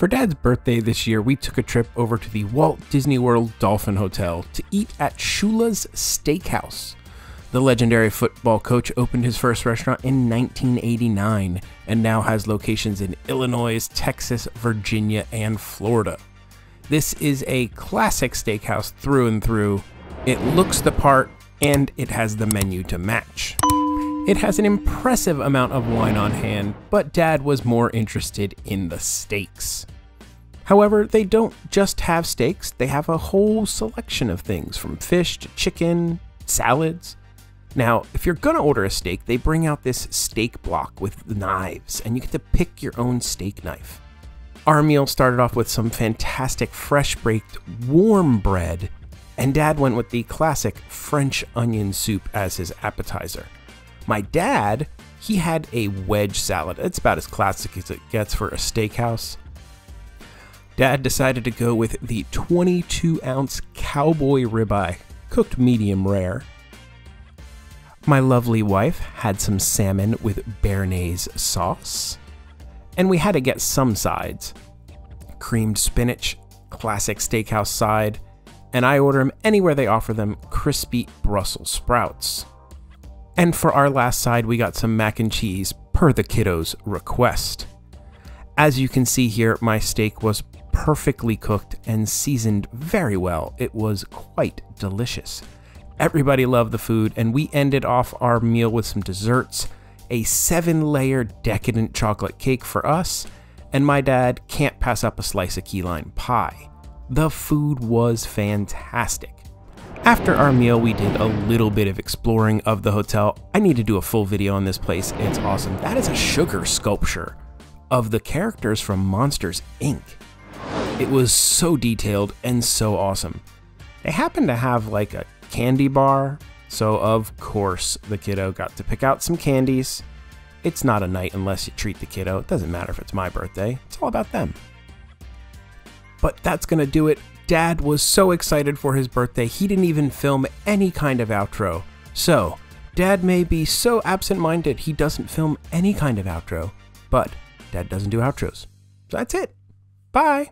For Dad's birthday this year, we took a trip over to the Walt Disney World Dolphin Hotel to eat at Shula's Steakhouse. The legendary football coach opened his first restaurant in 1989 and now has locations in Illinois, Texas, Virginia, and Florida. This is a classic steakhouse through and through. It looks the part and it has the menu to match. It has an impressive amount of wine on hand, but Dad was more interested in the steaks. However, they don't just have steaks, they have a whole selection of things from fish to chicken, salads. Now, if you're gonna order a steak, they bring out this steak block with knives, and you get to pick your own steak knife. Our meal started off with some fantastic fresh baked warm bread, and Dad went with the classic French onion soup as his appetizer. My dad, he had a wedge salad. It's about as classic as it gets for a steakhouse. Dad decided to go with the 22 ounce cowboy ribeye, cooked medium rare. My lovely wife had some salmon with béarnaise sauce. And we had to get some sides creamed spinach, classic steakhouse side, and I order them anywhere they offer them crispy Brussels sprouts. And for our last side, we got some mac and cheese per the kiddos' request. As you can see here, my steak was perfectly cooked and seasoned very well. It was quite delicious. Everybody loved the food, and we ended off our meal with some desserts a seven layer decadent chocolate cake for us, and my dad can't pass up a slice of key lime pie. The food was fantastic. After our meal, we did a little bit of exploring of the hotel. I need to do a full video on this place, it's awesome. That is a sugar sculpture of the characters from Monsters Inc. It was so detailed and so awesome. They happened to have like a candy bar, so of course the kiddo got to pick out some candies. It's not a night unless you treat the kiddo. It doesn't matter if it's my birthday, it's all about them. But that's gonna do it. Dad was so excited for his birthday, he didn't even film any kind of outro. So, Dad may be so absent minded he doesn't film any kind of outro, but Dad doesn't do outros. So that's it. Bye.